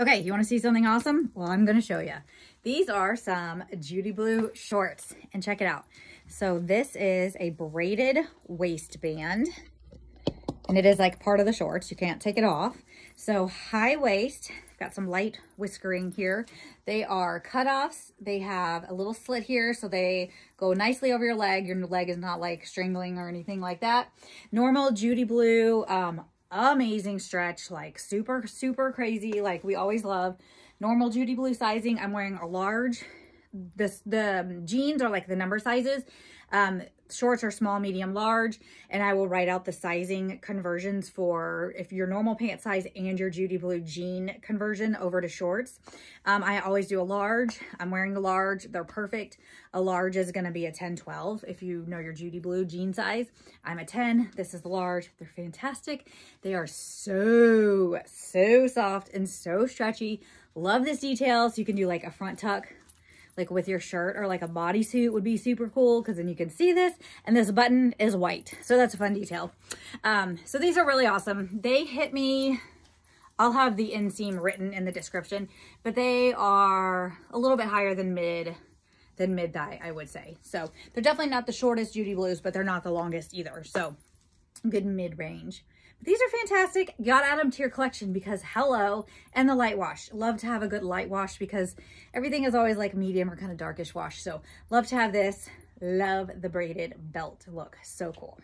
Okay, you want to see something awesome? Well, I'm going to show you. These are some Judy Blue shorts, and check it out. So this is a braided waistband, and it is like part of the shorts. You can't take it off. So high waist, got some light whiskering here. They are cutoffs. They have a little slit here, so they go nicely over your leg. Your leg is not like strangling or anything like that. Normal Judy Blue um, amazing stretch, like super, super crazy, like we always love. Normal Judy Blue sizing, I'm wearing a large. This, the jeans are like the number sizes. Um, shorts are small, medium, large, and I will write out the sizing conversions for if your normal pant size and your Judy Blue jean conversion over to shorts. Um, I always do a large. I'm wearing a large. They're perfect. A large is going to be a 10, 12 if you know your Judy Blue jean size. I'm a 10. This is large. They're fantastic. They are so, so soft and so stretchy. Love this detail. So you can do like a front tuck like with your shirt or like a bodysuit would be super cool because then you can see this. And this button is white. So that's a fun detail. Um, so these are really awesome. They hit me, I'll have the inseam written in the description, but they are a little bit higher than mid than mid thigh, I would say. So they're definitely not the shortest Judy Blues, but they're not the longest either. So good mid range. These are fantastic. Got add them to your collection because hello. And the light wash. Love to have a good light wash because everything is always like medium or kind of darkish wash. So love to have this. Love the braided belt look. So cool.